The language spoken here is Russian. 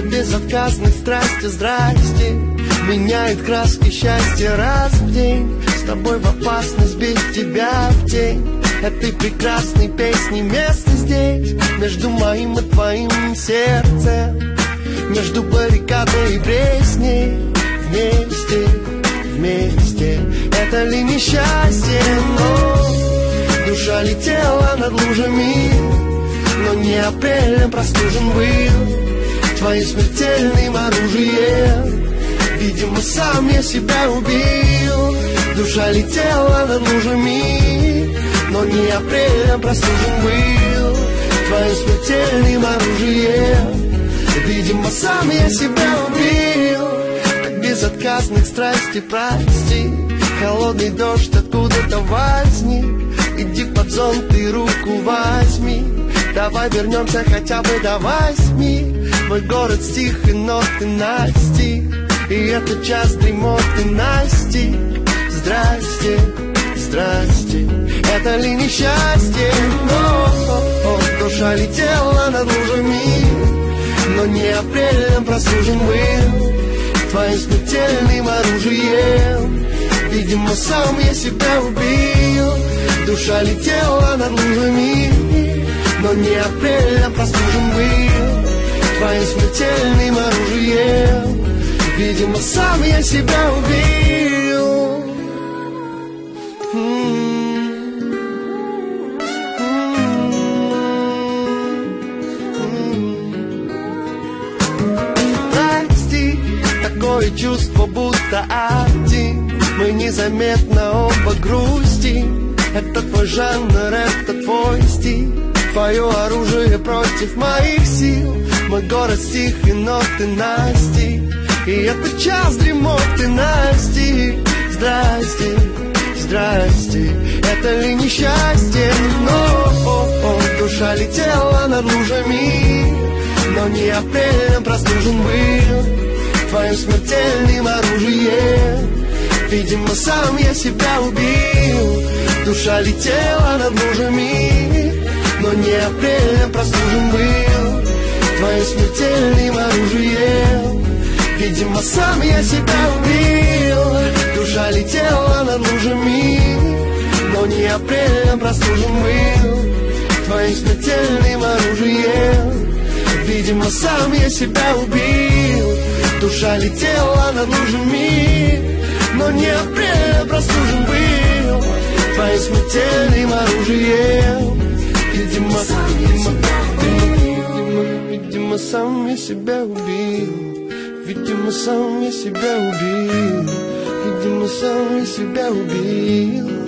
безотказной страсти, здрасте. Меняет краски счастья раз в день. С тобой в опасность, без тебя в тень. Этой прекрасной песни место здесь. Между моим и твоим сердцем. Между баррикадой и пресней Вместе, вместе. Это ли несчастье, но Душа летела над лужами. Но не апрелем простужен был Твоим смертельным оружием. Видимо, сам я себя убил. Душа летела над лужами Но не апрелем простужен был. Твоим смертельным оружием. Видимо, сам я себя убил. Так безотказных страсти прости. Холодный дождь откуда-то возник. Иди под зонт и руку возьми Давай вернемся хотя бы до восьми. Мой город стих и ноты настиг И это час дремоты настиг Здрасте, здрасте. Это ли несчастье? О, о, о, душа летела над лужами. Но не апрелем прослужен был Твоим смертельным оружием. Видимо, сам я себя убил. Душа летела над не апрелем прослужен был. Твоим смертельным оружием Видимо, сам я себя убил. Прости, такое чувство, будто один. Мы незаметно оба грустим Это твой жанр, это твой стиль Твое оружие против моих сил. Мой город стих и ноты настиг. И это час дремоты настиг. Здрасте, здрасте Это ли несчастье? Но о, о, душа летела над лужами Но не апрелем простужен был Твоим смертельным оружием Видимо, сам я себя убил. Душа летела над лужами но не апрелем простужен был. Твоим смертельным оружием Видимо, сам я себя убил. Душа летела над лужами Но не апрелем простужен был. Твоим смертельным оружием Видимо, сам я себя убил. Душа летела над лужами Но не апрелем простужен был. Твоим смертельным оружием Видимо, видимо, видимо, сам я себя убил Видимо, сам я себя убил Видимо, сам я себя убил